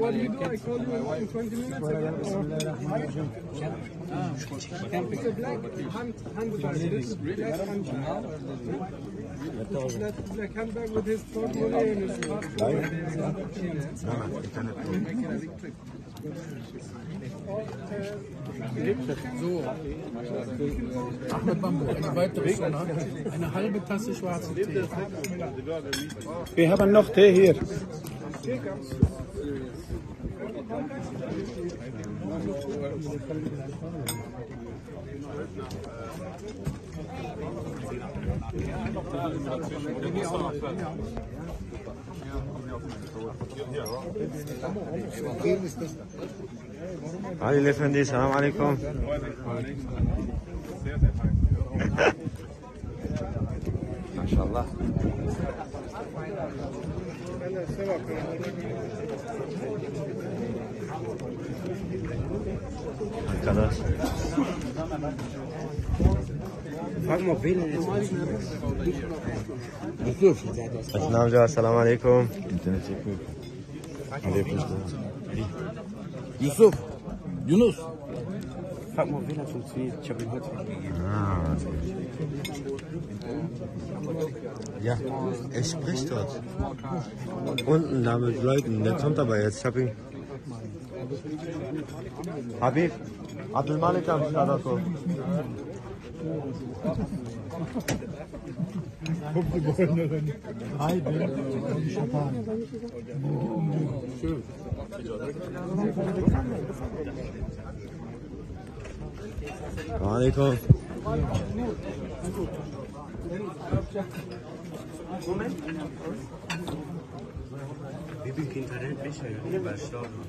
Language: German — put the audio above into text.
what do you do? I call you in 20 minutes. It's a black hand, handbag. This is black handbag. Black handbag with his portfolio and his passport. So. Ahmed Bambo, eine weitere Sonne. Eine halbe Tasse schwarzen Tee. Wir haben noch Tee hier. علي الافندي السلام عليكم maşallah. Arkada. Bakma beni. Hasan amca selamun aleyküm. İnternet çekiyor. Yusuf. Yunus. Frag mal, wen das funktioniert. Ich habe ihn heute gegeben. Ah. Ja, er spricht dort. Unten da mit Leuten. Der kommt aber jetzt. Ich hab ihn. Habib, Abdulmalik am Start Alaikum. وعليكم Wir beginnen mit Wäsche, Überstoffen.